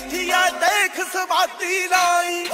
ਬੈਠੀ ਦੇਖ ਸਵਾਤੀ ਲਾਈ